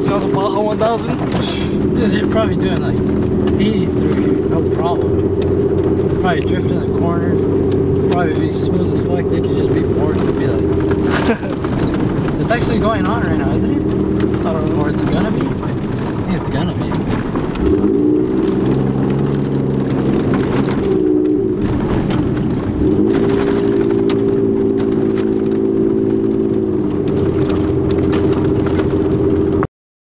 19,000 Baja 1000. Dude, they're probably doing like 83, no problem. Probably drifting in the corners. Probably be smooth as fuck. They could just be bored to be like. it's actually going on right now, isn't it? I don't know. It's a gunner.